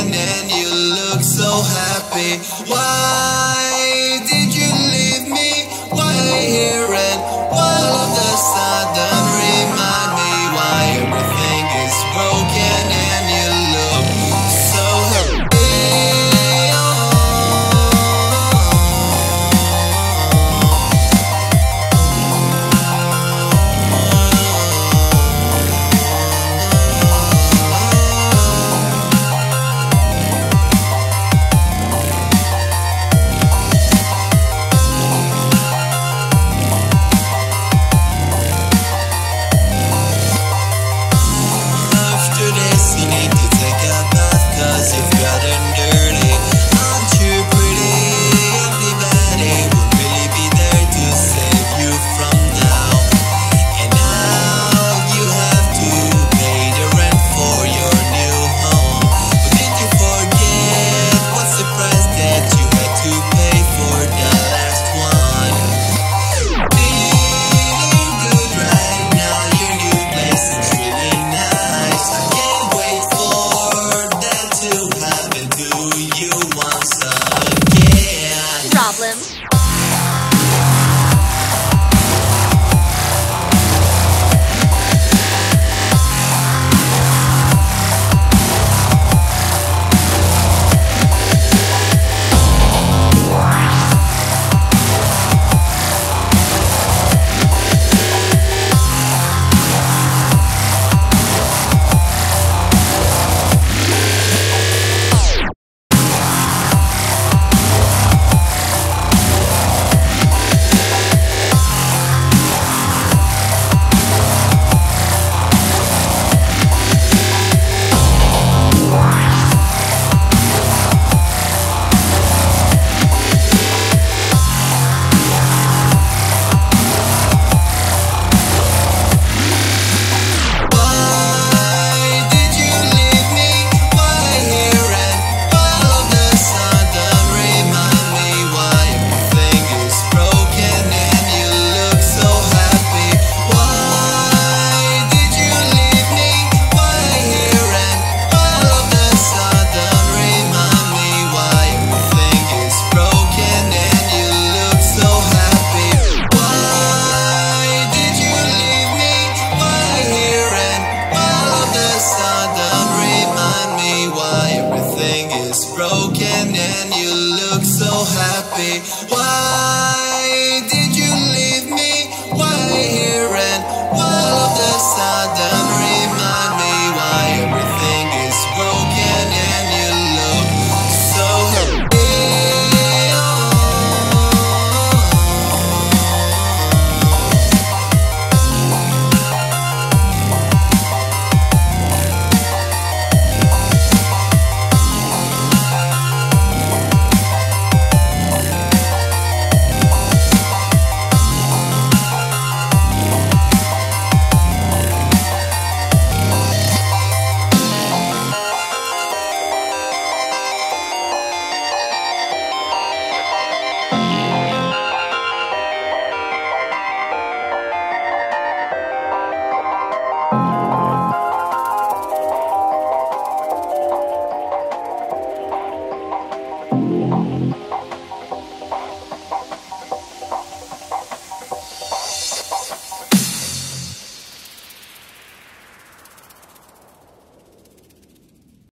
again and you look so happy Why did you leave me? Why here and